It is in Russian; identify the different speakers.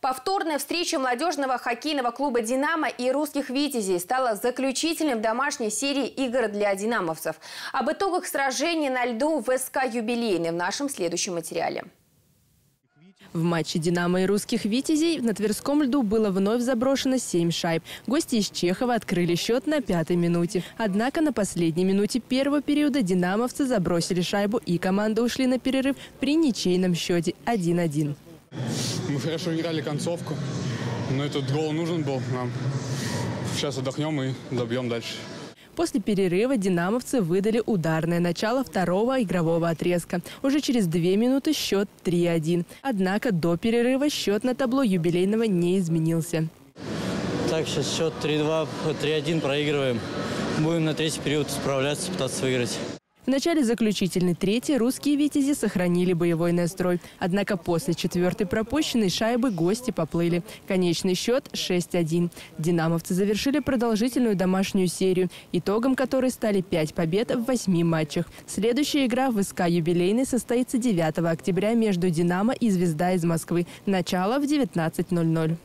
Speaker 1: Повторная встреча молодежного хоккейного клуба «Динамо» и русских «Витязей» стала заключительным домашней серии игр для динамовцев. Об итогах сражений на льду в СК «Юбилейный» в нашем следующем материале.
Speaker 2: В матче «Динамо» и «Русских Витязей» на Тверском льду было вновь заброшено 7 шайб. Гости из Чехова открыли счет на пятой минуте. Однако на последней минуте первого периода «Динамовцы» забросили шайбу и команды ушли на перерыв при ничейном счете 1-1.
Speaker 3: Мы хорошо играли концовку, но этот гол нужен был нам. Сейчас отдохнем и добьем дальше.
Speaker 2: После перерыва динамовцы выдали ударное начало второго игрового отрезка. Уже через две минуты счет 3-1. Однако до перерыва счет на табло юбилейного не изменился.
Speaker 4: Так, сейчас счет 3-2, 3-1 проигрываем. Будем на третий период справляться, пытаться выиграть.
Speaker 2: В начале заключительной трети русские «Витязи» сохранили боевой настрой. Однако после четвертой пропущенной шайбы гости поплыли. Конечный счет 6-1. «Динамовцы» завершили продолжительную домашнюю серию, итогом которой стали пять побед в восьми матчах. Следующая игра в СК «Юбилейный» состоится 9 октября между «Динамо» и «Звезда» из Москвы. Начало в 19.00.